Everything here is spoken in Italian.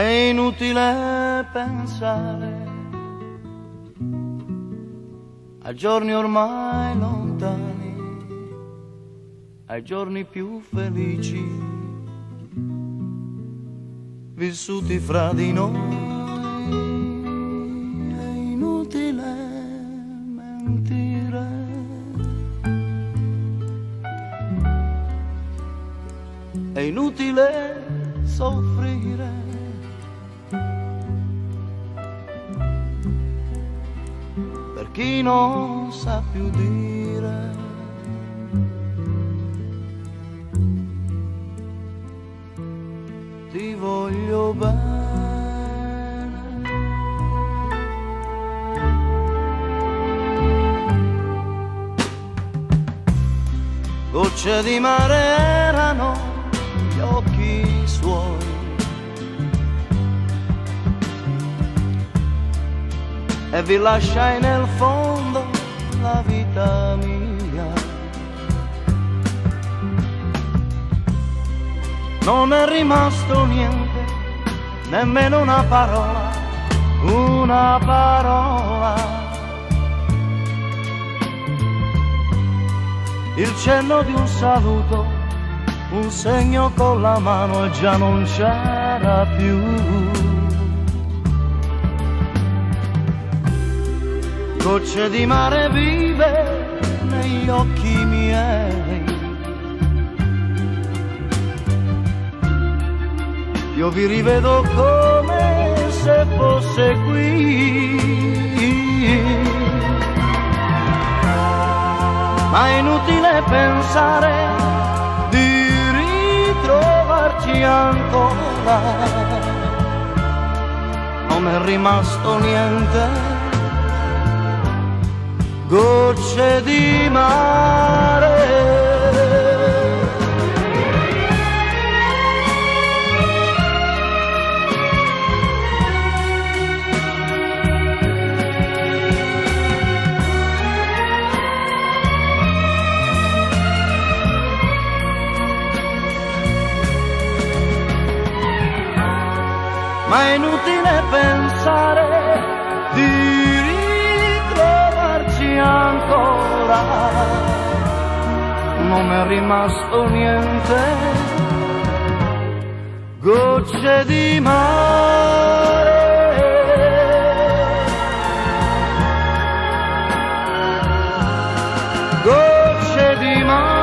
inutile pensare a giorni ormai lontani, ai giorni più felici, vissuti fra di noi. È inutile mentire. È inutile soffrire. Chi non sa più dire. Ti voglio bene. Gocce di mare erano E vi lasciai nel fondo la vita mia. Non è rimasto niente, nemmeno una parola, una parola. Il cenno di un saluto un segno con la mano e già non c'era più. Gocce di mare vive negli occhi miei. Io vi rivedo come se fosse qui. Ma è inutile pensare di ritrovarci ancora. Non è rimasto niente, gocce di mare. ma è inutile pensare non è rimasto niente, gocce di mare. Gocce di mare.